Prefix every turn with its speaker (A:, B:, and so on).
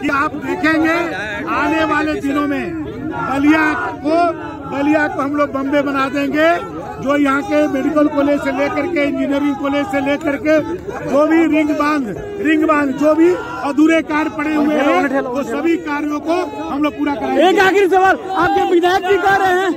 A: कि आप देखेंगे आने वाले दिनों में बलिया को बलिया को हम लोग बम्बे बना देंगे जो यहाँ के मेडिकल कॉलेज से लेकर के इंजीनियरिंग कॉलेज से लेकर के जो भी रिंग बाँध रिंग बाँध जो भी अधूरे कार्य पड़े हुए हैं वो सभी कार्यों को हम लोग पूरा करेंगे।
B: एक आखिरी सवाल आपके विधायक जी कह रहे हैं।